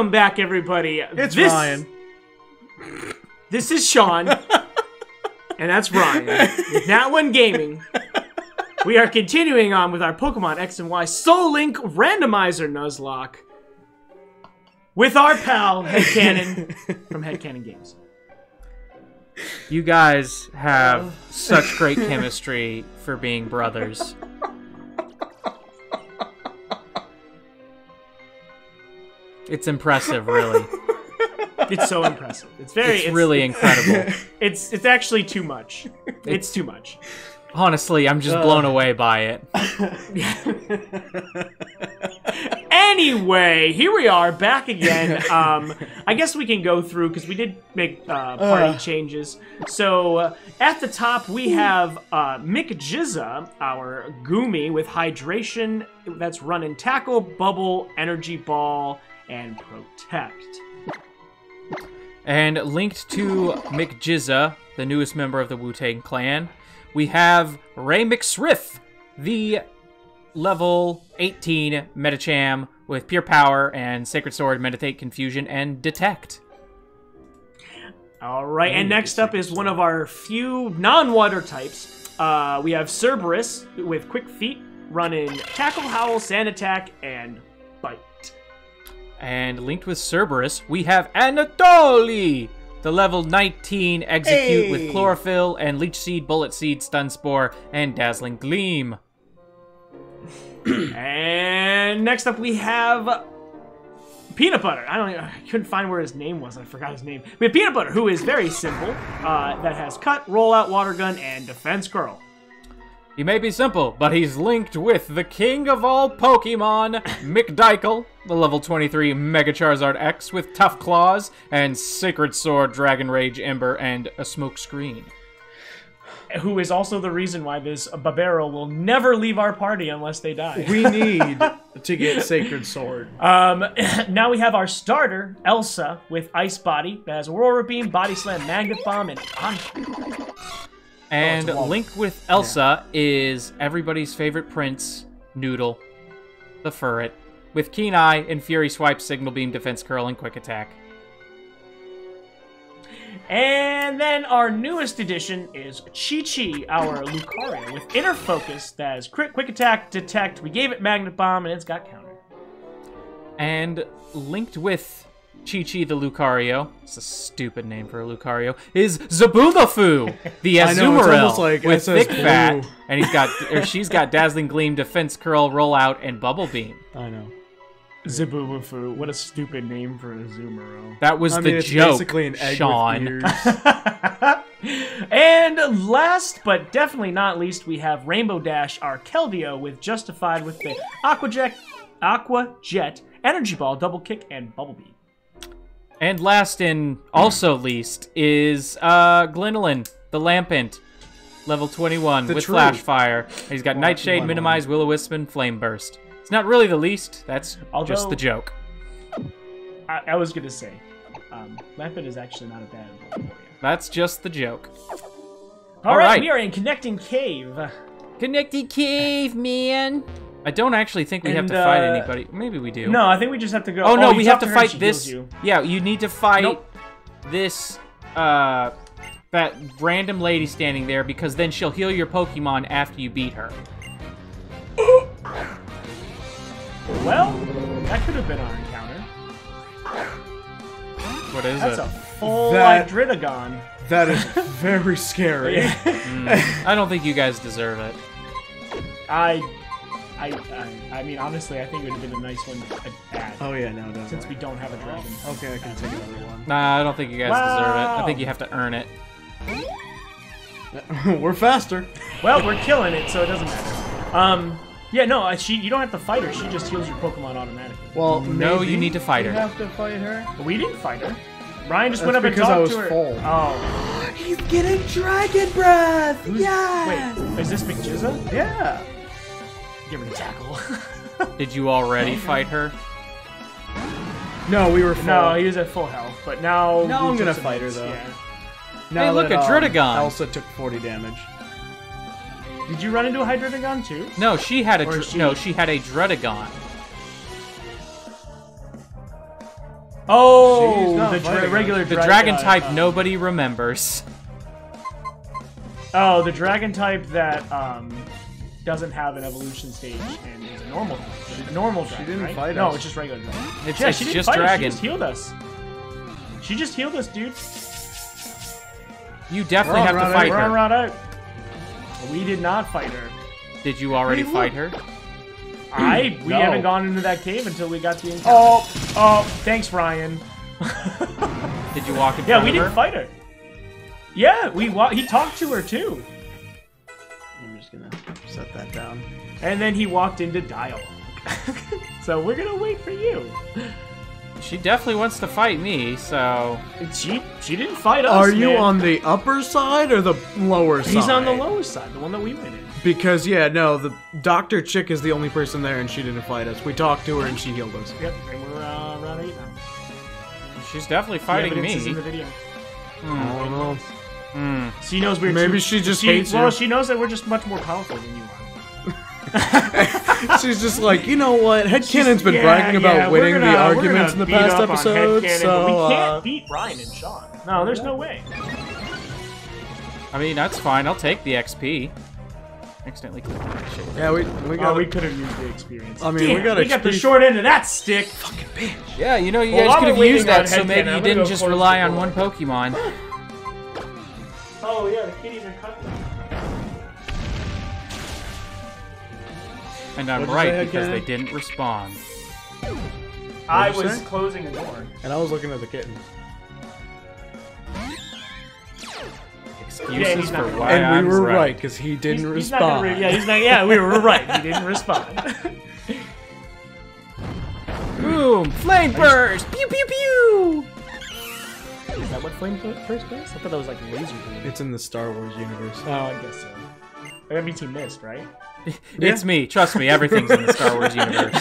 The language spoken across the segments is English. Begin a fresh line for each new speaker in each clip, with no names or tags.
Welcome back, everybody.
It's
this,
Ryan.
This is Sean, and that's Ryan. With Nat One Gaming. We are continuing on with our Pokemon X and Y Soul Link Randomizer Nuzlocke with our pal HeadCannon from HeadCannon Games.
You guys have such great chemistry for being brothers. It's impressive, really.
It's so impressive. It's very.
It's really incredible.
It's it's actually too much. It's too much.
Honestly, I'm just blown away by it.
Anyway, here we are back again. Um, I guess we can go through because we did make uh, party
Ugh.
changes. So uh, at the top we have uh, Mick Jizza, our Goomy with hydration. That's run and tackle, bubble, energy ball, and protect.
And linked to McJizza, the newest member of the Wu Tang Clan, we have Ray McSrith, the level 18 Medicham with Pure Power and Sacred Sword, Meditate Confusion, and Detect.
All right, and next up is one of our few non-water types. Uh, we have Cerberus with quick feet, running tackle, howl, sand attack, and.
And linked with Cerberus, we have Anatoly, the level 19 Exeggcute with Chlorophyll and Leech Seed, Bullet Seed, Stun Spore, and Dazzling Gleam.
And next up we have Peanut Butter. I don't. I couldn't find where his name was. I forgot his name. We have Peanut Butter, who is very simple. Uh, that has cut, rollout, water gun, and defense curl.
He may be simple, but he's linked with the king of all Pokemon, McDykel, the level 23 Mega Charizard X with Tough Claws and Sacred Sword, Dragon Rage Ember, and a Smoke Screen.
Who is also the reason why this Babero will never leave our party unless they die.
We need to get Sacred Sword.
Um, now we have our starter, Elsa, with Ice Body, that has Aurora Beam, Body Slam, Magnet Bomb, and Contra.
And
a wall.
linked with Elsa is everybody's favorite prince, Noodle, the Furret, with Keen Eye and Fury Swipe, Signal Beam, Defense Curl, and Quick Attack.
And then our newest addition is Chi Chi, our Lucario, with Inner Focus, that is Crit, Quick Attack, Detect. We gave it Magnet Bomb, and it's got Counter.
And linked with Chi Chi the Lucario, it's a stupid name for a Lucario, is Zaboomafoo, the
I know,
Azumarill
like
with
SS
thick fat, and he's got or she's got Dazzling Gleam, Defense Curl, Rollout, and Bubble Beam.
I know.
Zaboomafoo, what a stupid name for a Azumarill.
That was
I
the
mean, it's
joke,
basically an egg
Sean.
with ears.
and last but definitely not least, we have Rainbow Dash, our Keldeo, with Justified with the Aqua Jet, Aqua Jet, Energy Ball, Double Kick, and Bubble Beam.
And last and also least is uh Glenolin, the Lampent, level 21
The
with
true.
Flash Fire. He's got Nightshade, Minimize, Will-O-Wisp, and Flame Burst. It's not really the least. That's just the joke.
I, I was gonna say, um, Lampent is actually not a bad ball for you.
That's just the joke.
All right,
right.
we are in Connecting Cave.
Connecting cave, man. I don't actually think we have
And,
to fight
uh,
anybody. Maybe we do.
No, I think we just have to go.
Oh no,
you
we have to
her,
fight
she
this.
You.
Yeah, you need to fight
Nope.
this uh that random lady standing there because then she'll heal your Pokemon after you beat her.
Well, that could have been our encounter.
What is
That's
it?
That's a full
That-
Hydreigon.
That is very scary.
I don't think you guys deserve it.
I, I, I, I mean, honestly, I think it would have been a nice one to add
Oh yeah, no, no.
since we don't have a dragon.
Okay, I can take another one.
Nah, I don't think you guys deserve it. I think you have to earn it.
We're faster.
Well, we're killing it, so it doesn't matter. Um, yeah, no, uh, she. You don't have to fight her. She just heals your Pokemon automatically.
Well,
No,
maybe
you need to fight
we
her.
have to fight her.
But we didn't fight her. Ryan just
That's
went up and talked
I was
to her.
full.
Oh,
He's getting dragon breath.
who's, wait, is this McJizza?
Yeah.
Give her the tackle.
Did you already fight her?
No, we were full.
no, he was at full health, but now.
Now
we
I'm gonna
took some
fight her, though.
Yeah.
now
Hey, look,
that,
a
um, Elsa took 40 damage.
Did you run into a Hydreigon too?
No, she had a
Or
dr-
she-
no, she had a Druddigon.
Oh, the dra- regular
The
dra-
dragon type
uh,
nobody remembers.
Oh, the dragon type that um doesn't have an evolution stage and is a normal a normal dragon.
didn't
right?
fight
No,
us.
it's just regular dragon.
It's,
Yeah,
it's
she didn't
just
fight us. She just healed us. She just healed us, dude.
You definitely
We're
have
on
to
route
fight
eight.
We're on
her.
route out. We did not fight her.
Did you already
Hey,
fight her?
I we
No.
haven't gone into that cave until we got the encounter.
Oh,
Oh, thanks, Ryan.
Did you walk in
Yeah, we
of
didn't
her?
fight her. Yeah, we wa- he talked to her too,
that down.
and then he walked into dialogue. so we're gonna wait for you.
She definitely wants to fight me, so
She she didn't fight us.
Are you
man.
on the upper side or the lower side?
He's on the lower side, the one that we went in.
Because yeah, no, the doctor chick is the only person there, and she didn't fight us. We talked to her, and she healed us.
Yep, and we're uh, around eight now.
she's definitely
The
fighting
evidence is in the video.
I don't know.
Hmm.
She knows we're
Maybe
too-
she just
she,
hates
Well,
you.
she knows that we're just much more powerful than you are.
She's just like, you know what? HeadCannon's been
Yeah,
bragging about
yeah,
winning
gonna-
the arguments in the past
up on
episodes,
HeadCannon,
so
but we can't
uh,
beat Ryan and Sean. No, there's no way.
I mean, that's fine. I'll take the XP. Accidentally clicked that shit.
yeah, we we got
Oh, we could have used the experience.
I mean, we got
we got the short end of that stick. Fucking bitch.
Yeah, you know, you
Well,
guys could have used that, so maybe you didn't just rely on one Pokemon.
Oh yeah, the kitties are cutting.
And I'm
What'd you
right because they
HeadCannon?
didn't respond.
I
you
was
say?
closing a door.
and I was looking at the kitten.
Excuses
he's not
for
gonna-
why
and
I'm
we were
right.
right because he didn't
He's, he's
respond.
not gonna re- yeah, he's not. Yeah, we were right. He didn't respond.
Boom! Flame burst! Pew pew pew!
Is that what flame first base? I thought that was like laser beam.
It's in the Star Wars universe.
Oh, I guess so. MVT missed, right?
It's me. Trust me. Everything's in the Star Wars universe.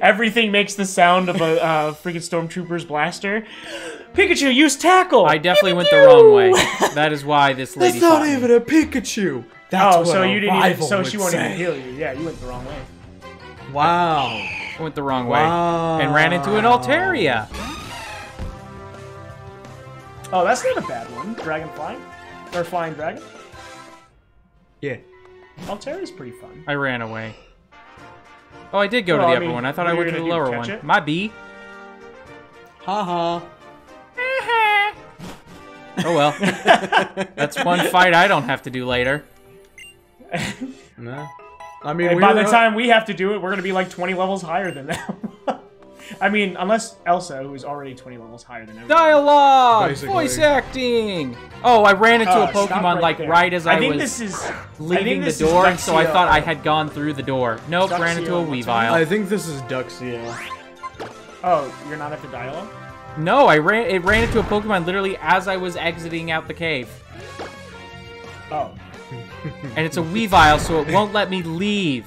Everything makes the sound of a uh, freaking stormtrooper's blaster. Pikachu, use tackle.
I definitely went the wrong way. That is why this lady
That's not
fought me.
even a Pikachu. That's
oh,
what
so
a
you didn't even. So she won't
say.
even heal you. Yeah, you went the wrong way.
Wow.
I went the wrong way.
Wow.
And ran into an Altaria.
Oh, that's not a bad one. Dragonfly, or flying dragon.
Yeah.
Altaria's pretty fun.
I ran away. Oh, I did go
Well,
to the
I
upper
mean,
one. I thought I went to the lower one.
it?
My B.
Ha ha. Uh-huh.
Oh well. That's one fight I don't have to do later.
No. I mean, we
by the time we have to do it, we're gonna be like 20 levels higher than them. I mean, unless Elsa, who is already 20 levels higher than everyone.
Dialogue!
Basically.
Voice acting! Oh, I ran into
Oh,
a
stop
Pokemon like
there.
right as I,
think
was
this is I
leaving
think
the
this is
door, and so I thought I had gone through the door. Nope, ran into a
Luxio,
Weavile.
I think this is Dexio.
Oh, you're not at the dialogue.
No, I ran. It ran into a Pokemon literally as I was exiting out the cave,
Oh.
and it's a Weavile, so it won't let me leave.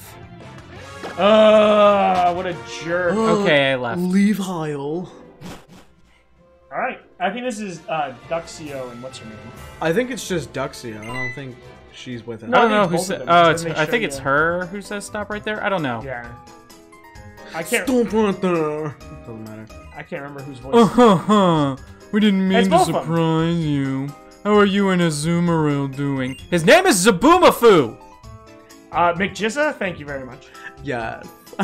Uh, what a jerk.
Okay, I left.
Leave Heil.
All right, I think this is uh, Dexio and what's her name?
I think it's just Dexio. I don't think she's with him.
I don't know who said. Oh, it's.
then
I
show
think it's her who says stop right there. I don't know.
Yeah. I can't.
Stop right there. Doesn't matter.
I can't remember whose voice.
Uh huh. We didn't mean
It's
to
both of 'em.
surprise you. How are you and Azumarill doing? His name is Zaboomafoo.
Uh, McJizza, thank you very much.
Yes.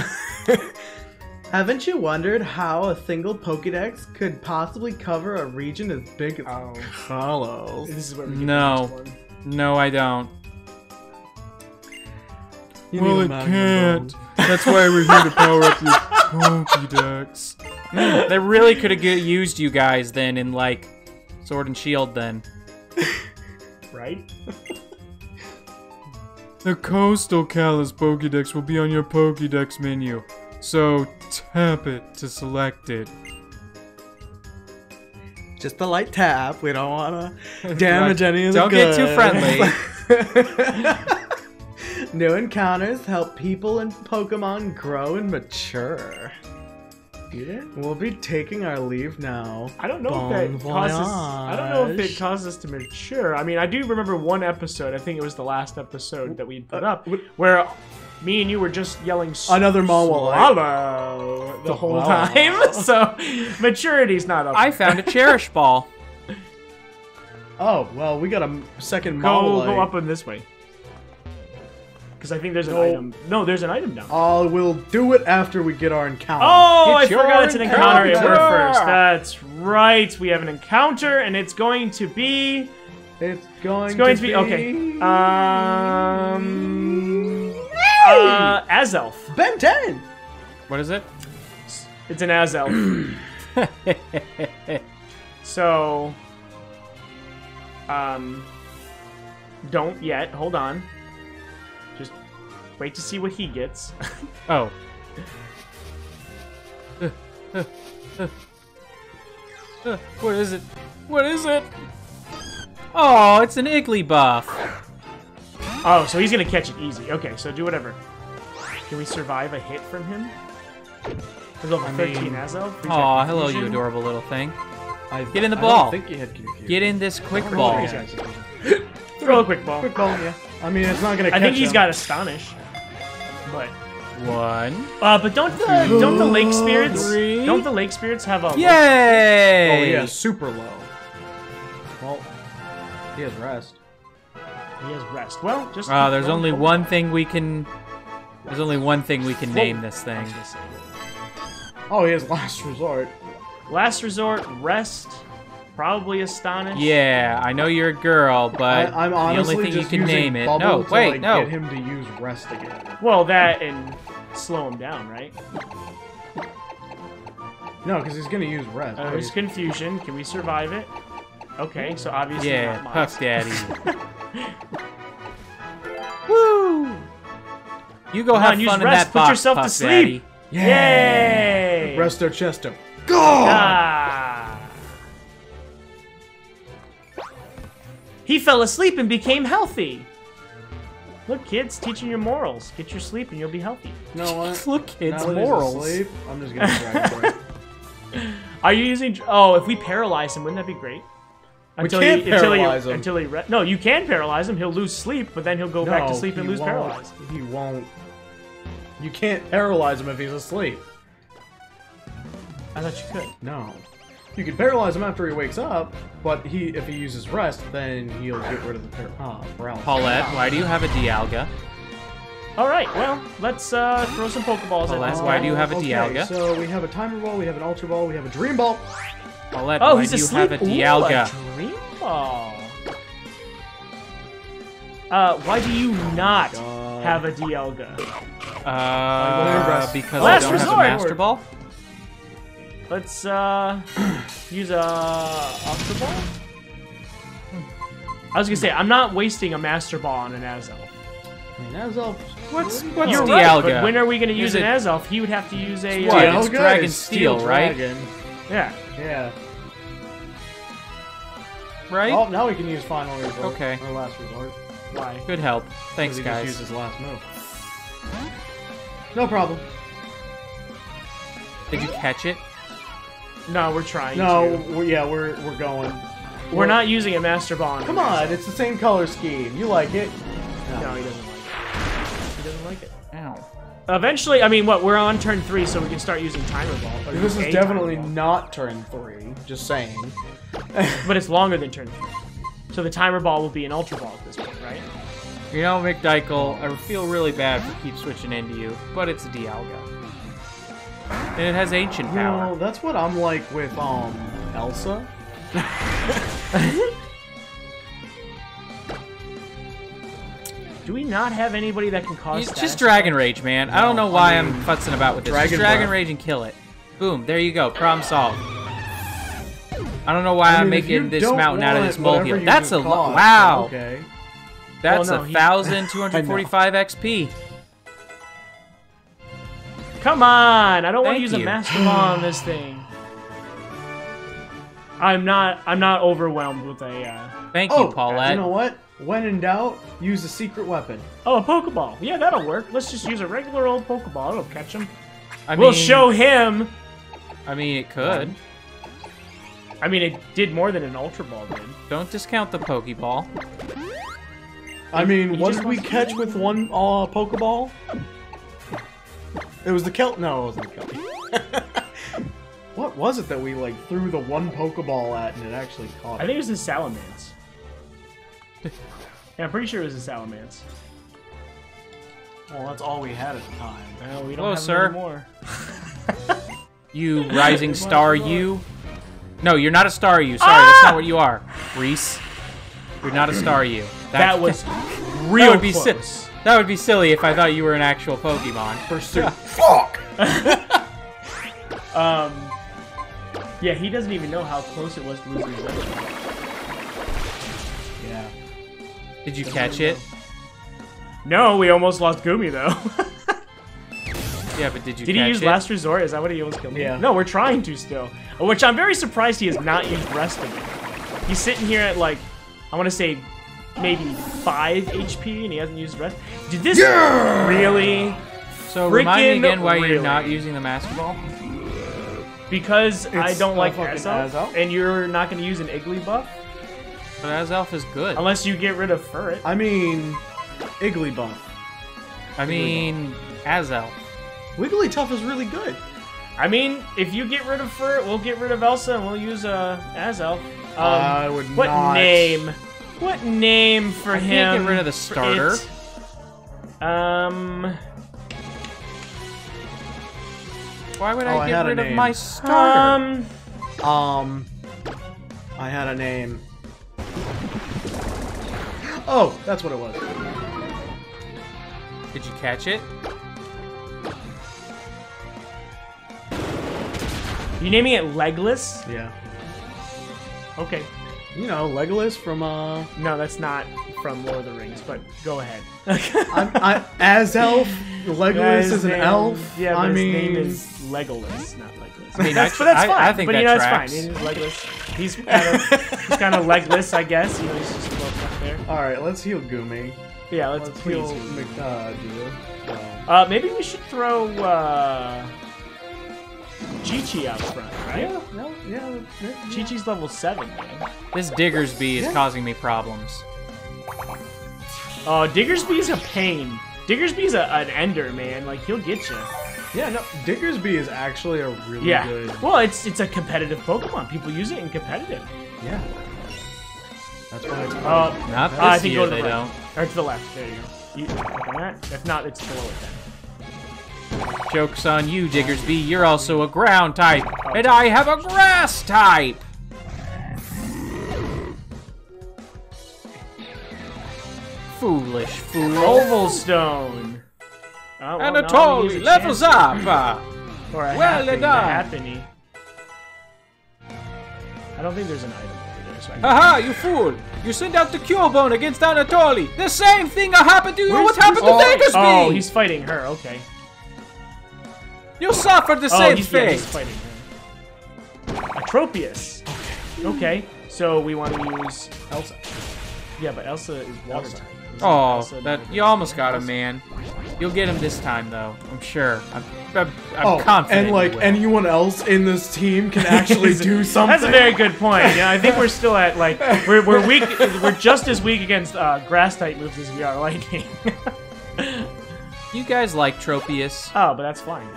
Haven't you wondered how a single Pokédex could possibly cover a region as big as
Oh,
Kalos?
this is where we get
No.
one.
No, I don't.
You
well, it can't.
bone.
That's why we're here to power up your Pokédex. Mm, they really could have used you guys then in like Sword and Shield then.
Right?
The Coastal Kalos Pokédex will be on your Pokédex menu, so tap it to select it.
Just a light tap. We don't want to damage any of the
Don't get too friendly.
New encounters help people and Pokemon grow and mature.
Do?
We'll be taking our leave now.
I don't know
Bon
if that causes. I don't know if it
voyage.
causes us to mature. I mean, I do remember one episode. I think it was the last episode that we put
Uh,
up, where me and you were just yelling
Another Mawile.
swallow the whole
Wow.
time. so maturity's not up.
I found a cherish ball.
Oh, well, we got a second
go
Mawile.
go up in this way. Because I think there's an
No.
item. No, there's an item down.
Uh, we'll do it after we get our encounter.
Oh, I
It's your
forgot it's an encounter. It
encounter.
were first. That's right. We have an encounter, and it's going to be.
It's going,
It's going to be okay. Um. Uh, Azelf.
Ben 10!
What is it?
It's an Azelf. so. Um. Don't yet. Hold on. Just wait to see what he gets.
Oh. Uh, what is it? What is it? Oh, it's an Igglybuff.
Oh, so he's gonna catch it easy. Okay, so do whatever. Can we survive a hit from him? He's level 13
mean-
Azelf. Freeze
Aw, hello, you adorable little thing.
I,
Get in the
I
ball.
don't think you had.
Get in this quick
Roll
ball.
freeze
Throw a quick ball.
Quick ball, yeah. I mean, it's not gonna
I
catch
think he's
him.
got Astonish. But
One.
uh, but don't the don't the lake spirits
Three.
don't the lake spirits have a
Yay!
Oh, yeah, super low. Well, he has rest.
He has rest. Well, just
Uh, there's only
Pokemon.
one thing we can. There's only one thing we can name this thing.
Oh, he has last resort.
Last resort, rest, probably astonish.
Yeah, I know you're a girl, but
I, I'm
the only thing
just
you can name it. No,
to,
wait,
like,
no.
Get him to use rest again.
Well, that and slow him down, right?
No, because he's gonna use rest.
Uh, there's confusion. Can we survive it? Okay, so obviously
Yeah,
not mine.
Puff Daddy. Woo! You go
Come
have
on, use
fun in
rest.
that
Put
box,
yourself to
Puff
sleep.
Daddy.
Yay!
Resto Chesto.
Ah. He fell asleep and became healthy. Look, kids, teaching your morals. Get your sleep and you'll be healthy.
You know what?
Look, kids,
Now that he's
morals.
asleep, I'm just gonna Dragon Breath.
Are you using? Oh, if we paralyze him, wouldn't that be great? Until
can't
he, until
paralyze
he,
him.
Until he re- no, you can paralyze him. He'll lose sleep, but then he'll go back to sleep and lose
won't.
paralyze.
He won't. You can't paralyze him if he's asleep.
I thought you could.
No. You can paralyze him after he wakes up, but he if he uses rest, then he'll get rid of the par- ah, paralysis.
Paulette, why do you have a Dialga?
All right, well, let's uh, throw some Pokeballs
Well,
at
that's
this
why do you have a
okay,
Dialga?
So we have a timer ball, we have an ultra ball, we have a dream ball.
Paulette,
Oh,
why
he's
do you have a
Ooh,
Dialga?
a dream ball. Uh, why do you not
God.
have a Dialga?
Uh, because
Last
I don't have a Master Ball?
Let's uh use a Ultra Ball. I was gonna say I'm not wasting a Master Ball on an Azelf.
I mean, that's all.
What's, what's
You're
Dialga?
right, but when are we gonna use
Is
an
it-
Azelf? He would have to use a.
What?
Uh,
It's Dragon Steel, right?
Dragon.
Yeah.
Yeah.
right?
Oh, now we can use final resort.
Okay.
Or last resort.
Why?
Good help. Thanks,
'cause he
guys.
just used his last move. No problem.
Did you catch it?
No, we're trying.
No,
to.
we're, yeah, we're we're going.
we're not using a Master bond.
Come on, it's the same color scheme. You like it?
No, he doesn't like it. He doesn't like it.
Ow.
Eventually, I mean, what? We're on turn three, so we can start using Timer Ball. or
This is definitely not turn three. Just saying.
But it's longer than turn three. So the Timer Ball will be an Ultra Ball at this point, right?
You know, McDykel, I feel really bad for keep switching into you, but it's a Dialga. And it has ancient
You
power.
know, that's what I'm like with um Elsa.
Do we not have anybody that can cause
It's just Dragon Rage, man. I don't know why
I
I
mean,
am futzing about with this.
Dragon
just Dragon Rage and kill it. Boom, there you go. Problem solved. I don't know why
I
I'm
mean,
making this mountain out of this molehill. That's a lo- wow.
Okay.
That's
Well, no,
a thousand two hundred forty-five XP.
Come on! I don't want to use a. Master Ball on this thing. I'm not. I'm not overwhelmed with a. Uh...
Thank
Oh,
you, Paulette.
you know what? When in doubt, use a secret weapon.
Oh, a Pokeball. Yeah, that'll work. Let's just use a regular old Pokeball. It'll catch him.
I
we'll
mean,
show him.
I mean, it could.
I mean, it did more than an Ultra Ball did.
Don't discount the Pokeball.
I mean,
He
what did we catch with one uh, Pokeball? It was the Kel. No, it wasn't the Kelpie. what was it that we like threw the one Pokeball at and it actually caught?
I
it?
think it was the Salamence. yeah, I'm pretty sure it was a Salamence.
Well, that's all we had at the time.
No, we don't
Hello,
have
sir.
any more.
You rising star, you. No, you're not a star, you. Sorry, that's not what you are, Reese. You're not a star, you.
That was real that
would be si- that would be silly if I thought you were an actual Pokemon.
Pursuit. Fuck.
Um, yeah, he doesn't even know how close it was to losing his
Did you catch it?
No, we almost lost Goomy though.
Yeah, but did you
Did he use
it?
Last Resort? Is that what he almost killed me?
Yeah.
No, we're trying to still. Which I'm very surprised he has not used Rest of it. He's sitting here at like, I want to say maybe 5 HP and he hasn't used Rest. Did this really?
So remind me again why
really.
you're not using the Master Ball.
Because I don't like
fucking
Azelf,
Azelf.
and you're not going to use an Igglybuff
But Azelf is good.
unless you get rid of Furret.
I mean, Igglybuff.
I mean, Azelf.
Wigglytuff is really good.
I mean, if you get rid of Furret, we'll get rid of Elsa and we'll use uh, Azelf. Um,
I would
what
not.
name? What name for
I
him?
can't get rid of the starter.
Um,
Why would
Oh,
I
I
get
had a
rid of my starter?
um,
Um, I had a name. Oh, that's what it was.
Did you catch it?
you naming it Legless?
Yeah.
Okay.
You know, Legolas from uh,
No, that's not from Lord of the Rings, but go ahead.
I'm, I, as elf. Legolas
Yeah,
is an
name-
elf.
Yeah, but
I
his
mean,
name is Legolas, not Legless.
I mean,
that's,
I-
but that's fine.
I think
but
that
you know,
tracks.
it's fine. It is Legless. He's kind of he's kind of legless, I guess. You know, he's just floating up there.
all right, let's heal Goomy.
Yeah, let's,
Let's
please.
heal Mc, uh, Jewel. Uh,
maybe we should throw uh, Chi-Chi out front, right?
yeah, no, yeah, yeah, yeah.
Chi-Chi's level seven, man.
This Diggersby is
Yeah.
causing me problems.
Oh, Diggersby's a pain. Diggersby's a, an ender, man. Like he'll get you.
Yeah, no, Diggersby is actually a really
Yeah.
good.
Well, it's it's a competitive Pokemon. People use it in competitive.
Yeah. That's why it's
Uh,
Not this
uh, I think
year,
go to the
they
right.
don't.
Or to the left. There you go. You, click on that. If not, it's below it then.
Joke's on you, Diggersby. You're also a ground type, and I have a grass type. Foolish fool.
Oval Stone. Oh, ah, well,
Anatoly levels up.
Uh, or a
Well done.
I don't think there's an item over there, so
Haha, you fool! You sent out the Cubone against Anatoly. The same thing happened to you.
Where's-
what happened to
oh? Oh, he's fighting her. Okay.
You suffered the
oh,
same
he's, yeah,
fate.
he's fighting her. Atropius. Okay. Okay. So we want to use Elsa. Yeah, but Elsa is water type.
Oh,
Elsa
that you almost got him, man. You'll get him this time, though. I'm sure. I'm, I'm, I'm
oh,
confident.
and like
you will.
anyone else in this team can actually do something.
That's a very good point. Yeah, I think we're still at like we're, we're weak. We're just as weak against uh, grass type moves as we are lightning.
you guys like Tropius.
oh, but that's fine.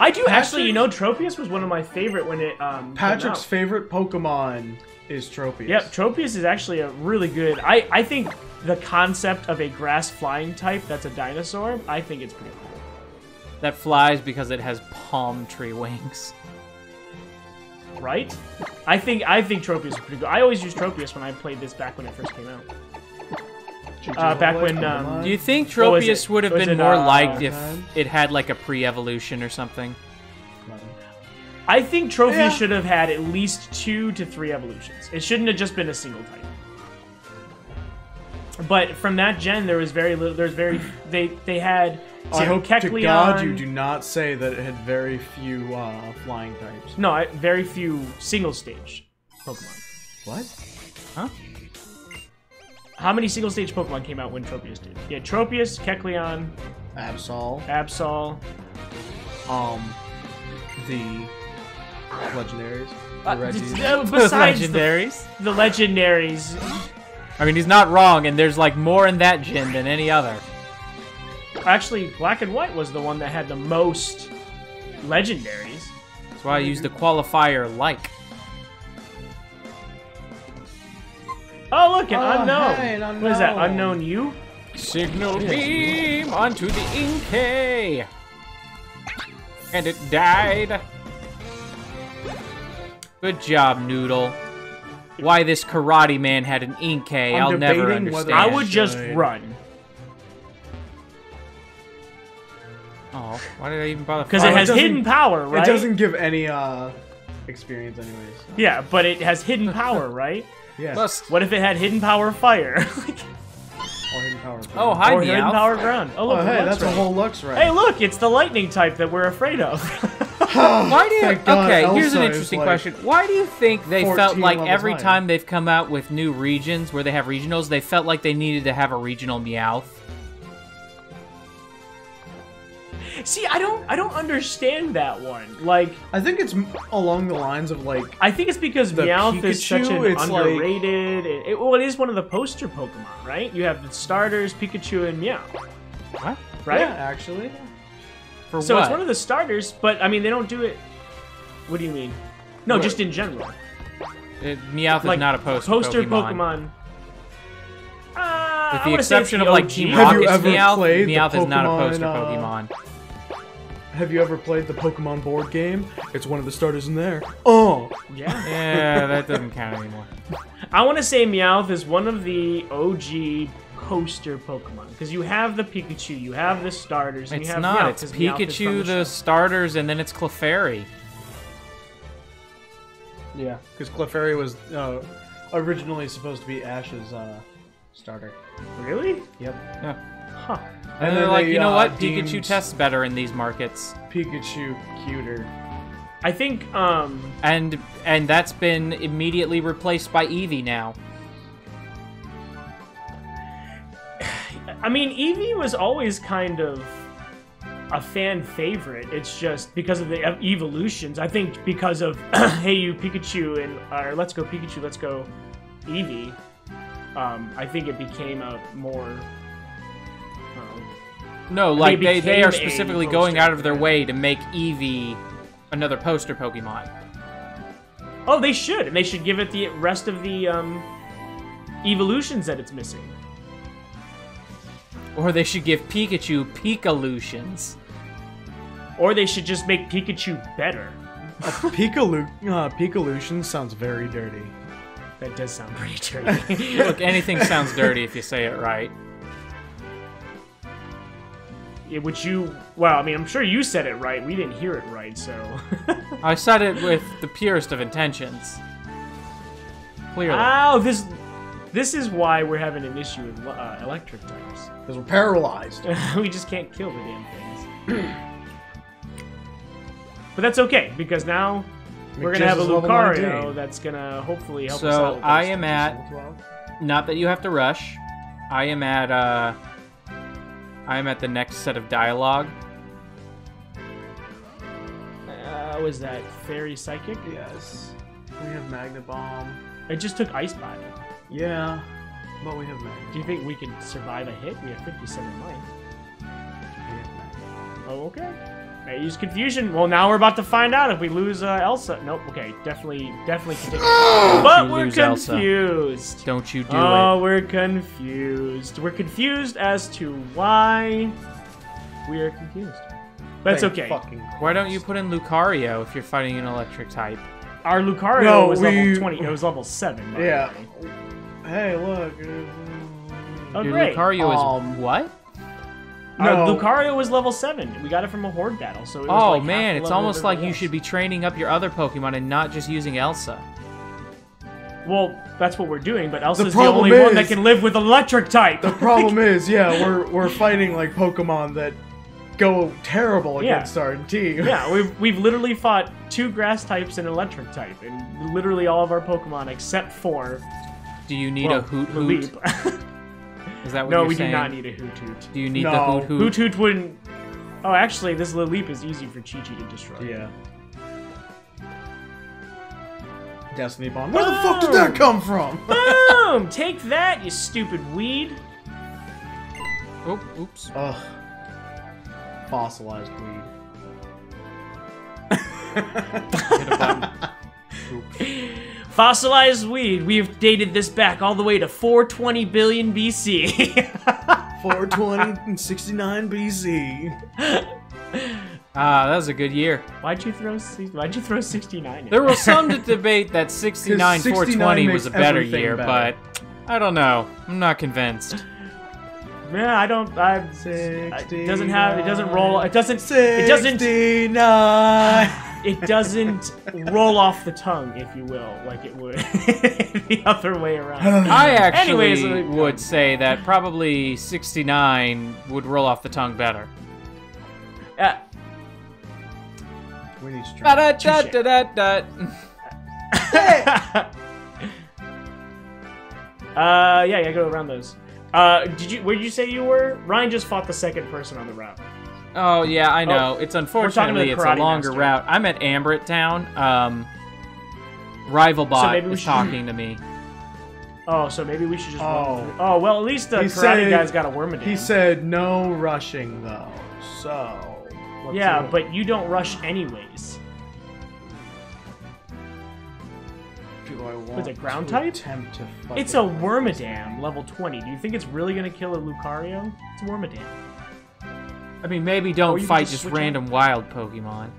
I do actually. You know, Tropius was one of my favorite when it um. came
Patrick's
out.
favorite Pokemon is Tropius.
Yep, Tropius is actually a really good. I I think the concept of a grass flying type that's a dinosaur. I think it's pretty cool.
That flies because it has palm tree wings.
Right? I think I think Tropius is pretty good. I always used Tropius when I played this back when it first came out. Uh, back when, um,
Do you think Tropius would have
Was
been
it,
more
uh,
liked if it had like a pre-evolution or something?
I think Trophy
Yeah.
should have had at least two to three evolutions. It shouldn't have just been a single type. But from that gen, there was very little. There's very they they had.
I hope to God you do not say that it had very few uh, flying types.
No, I- very few single stage Pokemon.
What?
Huh?
How many single stage Pokemon came out when Tropius did? Yeah, Tropius, Kecleon,
Absol.
Absol.
Um, the legendaries. The
Uh, uh, besides the,
legendaries.
the legendaries,
I mean, he's not wrong, and there's like more in that gin than any other.
Actually, Black and White was the one that had the most legendaries.
That's why I used the qualifier like.
Oh, look, an
Oh,
unknown.
hey, an
What is that?
unknown.
Unknown you?
Signal beam onto the Inkay. And it died. Good job, Noodle. Why this karate man had an Inkay,
I'm
I'll never understand.
I would just run
Oh, why did I even bother?
because
Oh,
it
it
has
doesn't-
hidden power, right?
It doesn't give any uh experience anyways. so.
Yeah, but it has hidden power, right?
Yeah.
Must-
What if it had hidden power fire?
Or hidden power.
Oh, hi,
or hidden power ground? Oh, look,
Oh, hey,
Lux
that's a whole Lux right.
Hey, look, it's the lightning type that we're afraid of.
Why do you?
Thank God
okay, here's an interesting
like,
question. Why do you think they felt like every
higher?
time they've come out with new regions where they have regionals, they felt like they needed to have a regional Meowth?
See, I don't, I don't understand that one. Like,
I think it's along the lines of like
I think it's because
The
Meowth is such an
it's like-
underrated. It, it- well, it is one of the poster Pokemon, right? You have the starters, Pikachu and Meow,
What?
right?
Yeah, actually.
For
So
what?
it's one of the starters, but I mean, they don't do it. What do you mean? No,
What?
just in general.
It- Meowth
Like
is not a poster,
poster
Pokemon.
Pokemon. Uh,
With the
wanna say it's
exception
the
of like Team
Have you
Rocket's
ever
Meowth,
played the
Meowth is not a
Pokemon,
poster
uh,
Pokemon.
Have you ever played the Pokemon board game? It's one of the starters in there. Oh.
Yeah.
Yeah, that doesn't count anymore.
I want to say Meowth is one of the OG poster Pokemon because you have the Pikachu, you have the starters, and
It's
you have
not.
Meowth,
It's
'cause Meowth is from
Pikachu,
the
the starters, and then it's Clefairy.
Yeah, because Clefairy was uh, originally supposed to be Ash's uh, starter.
Really?
Yep.
Yeah.
Huh.
And,
And
they're
then
like,
they,
you know
uh,
what? Pikachu tests better in these markets.
Pikachu cuter.
I think um
And and that's been immediately replaced by Eevee now.
I mean Eevee was always kind of a fan favorite. It's just because of the evolutions. I think because of Hey You Pikachu and or Let's Go Pikachu, Let's Go Eevee. Um, I think it became a more um,
No, like they, they are specifically going out of their way to make Eevee another poster Pokemon.
Oh, they should, and they should give it the rest of the um, evolutions that it's missing.
Or they should give Pikachu Pikalutions.
Or they should just make Pikachu better.
Pikalu uh, Pikalution sounds very dirty.
That does sound pretty dirty.
Look, anything sounds dirty if you say it right.
Yeah, Which you, well, I mean, I'm sure you said it right. We didn't hear it right, so.
I said it with the purest of intentions. Clearly.
oh, this, this is why we're having an issue with uh, electric types.
Because we're paralyzed.
we just can't kill the damn things. but that's okay because now we're gonna have a
McJizz is
Lucario that's gonna hopefully help
So,
us out. With
I am
things.
at- Not that you have to rush. I am at uh I am at the next set of dialogue.
Uh, was that Fairy Psychic?
Yes. We have Magnet Bomb.
It just took Ice Bottle.
Yeah. But we have
Do you think we could survive a hit? We have 57 life. Oh, okay. May use confusion. Well, now we're about to find out if we lose uh, Elsa. Nope. Okay, definitely, definitely continue. but we're
lose Elsa.
confused.
Don't you do
oh,
it.
Oh, we're confused. We're confused as to why we are confused. That's
Thank
okay.
Why don't you put in Lucario if you're fighting an electric type?
Our Lucario
No,
was
we-
level 20. It was level 7.
Yeah.
way.
Hey, look.
Oh,
Your
great.
Lucario is
Um,
what?
Our
No.
Lucario was level 7. We got it from a horde battle, so it was
Oh
like
man,
the
it's
level
almost like you
everybody
should be training up your other Pokemon and not just using Elsa.
Well, that's what we're doing, but Elsa's the,
problem
only one that can live with electric type.
The problem is, yeah, we're we're fighting like Pokemon that go terrible
Yeah.
against our team.
yeah, we've, we've literally fought two grass types and electric type, and literally all of our Pokemon except for
Do you need
well,
a Hoot Hoot?
Lileep.
Is that what
no,
you're doing?
No, we
saying?
do not need a Hoot Hoot.
Do you need
No.
the Hoot Hoot?
Hoot Hoot wouldn't. Oh, actually, this Lileep is easy for Chi Chi to destroy.
Yeah. Destiny Bomb. Where the fuck did that come from?
Boom! Take that, you stupid weed.
Oh, oops.
Ugh. Fossilized weed.
Hit a button.
Fossilized weed. We've dated this back all the way to 420 billion BC.
420 and 69 BC.
Ah, that was a good year.
why'd you throw? Why'd you throw 69? In?
There was some to debate that 69
69
420 was a better year,
better.
but I don't know. I'm not convinced.
Yeah, I don't. I, it doesn't have. It doesn't roll. It doesn't. It doesn't.
69.
It doesn't roll off the tongue, if you will, like it would the other way around.
I actually
Anyways, uh,
would say that probably 69 would roll off the tongue better.
Uh,
we need to
Da da da da da da.
uh, yeah, yeah, go around those. Uh, did you? Where did you say you were? Ryan just fought the second person on the route.
Oh yeah, I know.
Oh,
it's unfortunately
the
it's a longer
master.
route. I'm at Ambrette Town. Um, Rivalbot
maybe we
is
should-
talking to me.
Oh, so maybe we should just.
Oh.
Run. Oh well, at least the
He
karate
said-
guy's got a wormadam.
He said no rushing though. So. what's
Yeah,
it-
but you don't rush anyways.
do I want
Was it ground
to
type?
Attempt to
It's a wormadam, level 20. Do you think it's really gonna kill a Lucario? It's a wormadam.
I mean, maybe don't fight
just
just
switch
random wild Pokemon.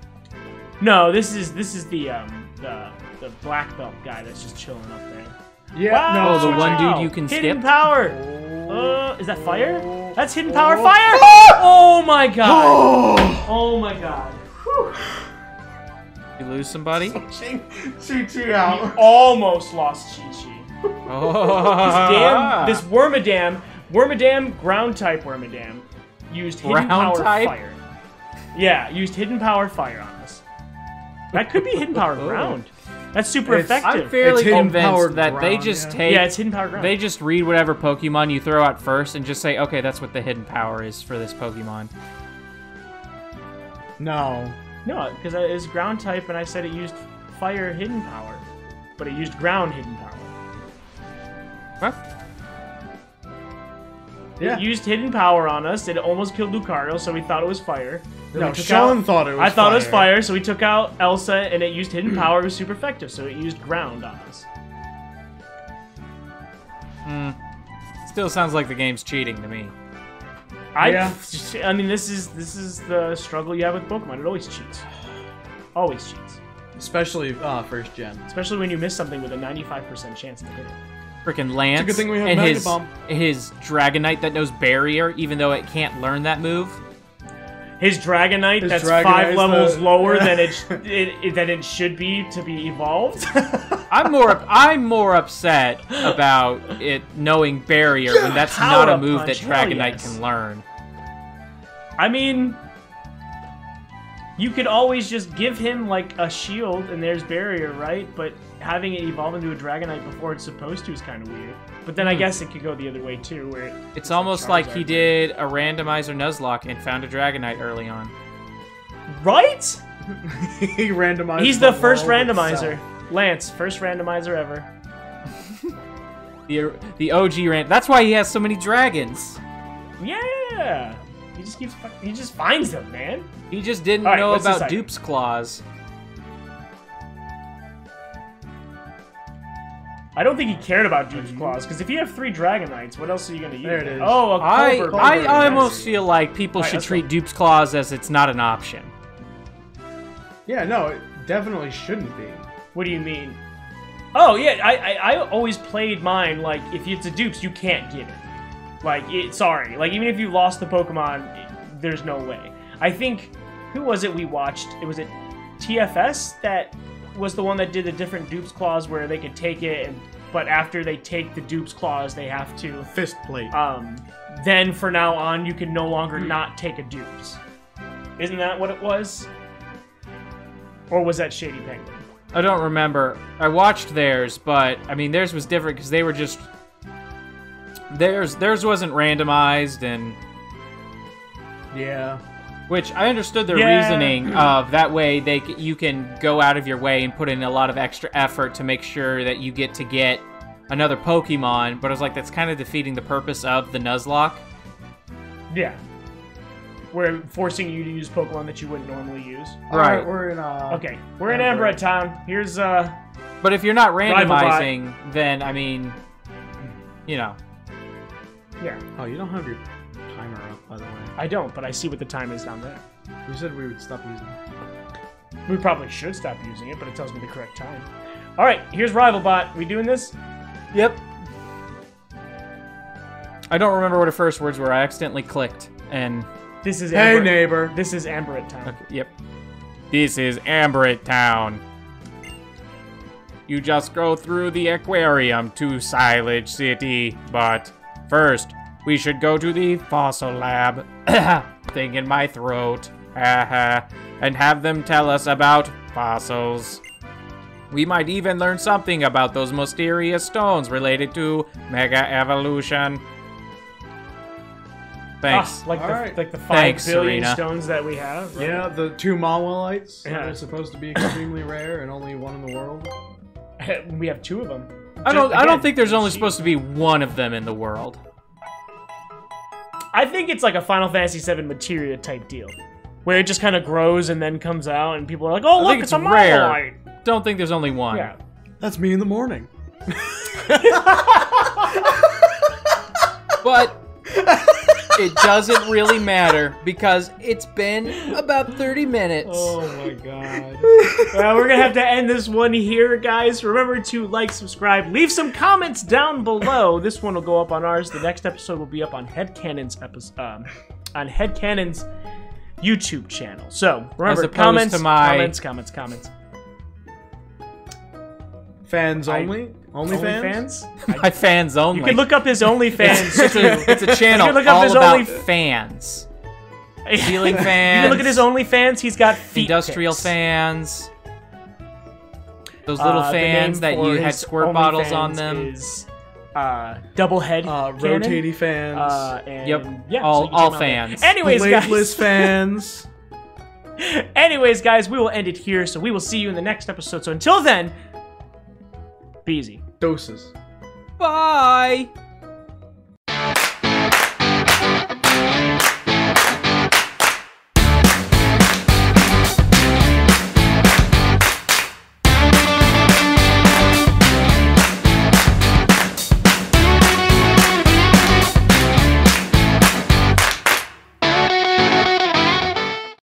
No, this is this is the um the the black belt guy that's just chilling up there.
Yeah.
Wow!
Oh, the one
it.
dude you can
hidden
skip?
power.
Oh.
Uh, is that fire?
Oh.
That's hidden power
Oh.
fire. Oh my god.
Oh.
Oh my god. Whew.
You lose somebody?
CT out.
Almost lost Chi Chi.
Oh,
Damn, this Wormadam, Wormadam, ground type Wormadam, used hidden
Ground
power
type?
fire. Yeah, used hidden power fire on us. That could be hidden power
Oh.
ground. That's super
It's-
effective.
I'm fairly
It's hidden
convinced
power
that they
ground,
just
yeah.
take
yeah, it's hidden power ground.
they just read whatever Pokemon you throw out first and just say, okay, that's what the hidden power is for this Pokemon.
No.
no, because it is ground type, and I said it used fire hidden power, but it used ground hidden power.
What?
Yeah.
It used hidden power on us. It almost killed Lucario, so we thought it was fire.
No, Sean
out-
thought it was
I thought it was
fire.
fire, so we took out Elsa, and it used hidden power. It was super effective, so it used ground on us. Hmm.
Still sounds like the game's cheating to me.
I,
Yeah.
I mean, this is this is the struggle you have with Pokemon. It always cheats. Always cheats.
Especially uh, first gen.
Especially when you miss something with a 95% chance to hit it.
Freaking Lance
good thing we have
and
Mega
his
Bomb.
his Dragonite that knows Barrier, even though it can't learn that move.
His Dragonite,
His
that's
Dragonite
five levels
the-
lower than it, it, it than it should be to be evolved.
I'm more I'm more upset about it knowing Barrier when that's not a move
Punch,
that Dragonite
yes.
can learn.
I mean, you could always just give him like a shield and there's barrier, right? But having it evolve into a Dragonite before it's supposed to is kind of weird. But then I
Hmm.
guess it could go the other way too, where it,
It's almost like he did a randomizer Nuzlocke and found a Dragonite early on.
right?
he randomized.
He's the first randomizer.
itself.
Lance, first randomizer ever.
The the OG ran. That's why he has so many dragons.
Yeah, he just keeps he just finds them, man.
He just didn't
All right,
know about? Dupe's clause.
I don't think he cared about Duke's Claws because if you have three Dragonites, what else are you gonna use?
There it is.
Oh, a
I
Colbert.
I,
Colbert,
I almost feel like people
Alright,
should treat
go.
Dupe's clause as it's not an option.
Yeah, no, it definitely shouldn't be.
What do you mean? Oh yeah, I, I I always played mine like if it's a dupes, you can't get it. Like it, sorry, like even if you lost the Pokemon, it- there's no way. I think who was it we watched? It was it TFS that was the one that did the different dupes clause where they could take it, and but after they take the dupes clause, they have to.
Fist plate.
Um, then for now on, you can no longer not take a dupes. Isn't that what it was? Or was that Shady Penguin?
I don't remember. I watched theirs, but I mean theirs was different because they were just theirs. Theirs wasn't randomized, and
yeah.
Which I understood their
Yeah.
reasoning of that way they you can go out of your way and put in a lot of extra effort to make sure that you get to get another Pokemon, but I was like, that's kind of defeating the purpose of the Nuzlocke.
Yeah. We're forcing you to use Pokemon that you wouldn't normally use.
All
Right.
we're in uh.
Okay, we're in
Amber.
Ambrette Town. Here's uh
But if you're not randomizing, then I mean, you know,
yeah.
Oh, you don't have your timer up, by the way.
I don't, but I see what the time is down there.
We said we would stop using it.
We probably should stop using it, but it tells me the correct time. All right, here's Rivalbot. We doing this?
Yep. I don't remember what the first words were. I accidentally clicked, and
This is Amber
Hey,
Amber-
neighbor.
This is Ambrette Town.
okay, yep. This is Ambrette Town. You just go through the aquarium to Cyllage City, but first we should go to the fossil lab. Thing in my throat, haha, and have them tell us about fossils. We might even learn something about those mysterious stones related to mega evolution. Thanks.
Ah, like the
All right.
like the five
Thanks,
billion
Serena.
stones that we have. right?
Yeah, the two Mawilites that
Yeah.
are supposed to be extremely rare and only one in the world.
we have two of them.
I don't. I
again,
don't think there's only
she-
supposed to be one of them in the world.
I think it's like a Final Fantasy VII materia type deal, where it just kind of grows and then comes out, and people are like, "Oh,
I
look, it's,
it's
a
rare.
Mawilite."
Don't think there's only one.
Yeah.
That's me in the morning.
But it doesn't really matter because it's been about 30 minutes.
Oh my god. well, we're gonna have to end this one here, guys. Remember to like, subscribe, leave some comments down below. This one will go up on ours. The next episode will be up on HeadCannon's episode, um, on HeadCannon's YouTube channel. So remember,
opposed
comments,
to my-
comments, comments, comments.
Fans only? Only, fans?
OnlyFans?
My fans only.
You can look up his OnlyFans.
it's, a, it's a channel
You can look up
all
his
about
only-
fans. Ceiling
You
fans.
can look at his OnlyFans. He's got feet
industrial
pics.
fans. Those little
Uh,
fans that you had
his
squirt bottles on them.
Is, uh, double head
Uh, rotating fans.
Uh, and
Yep.
Yeah,
All-
so
all
check him out there.
fans.
Anyways,
Bladeless
guys.
fans.
Anyways, guys, we will end it here. So we will see you in the next episode. So until then, be easy.
Doses.
Bye.